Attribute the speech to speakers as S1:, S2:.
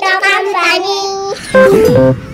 S1: Toy Company.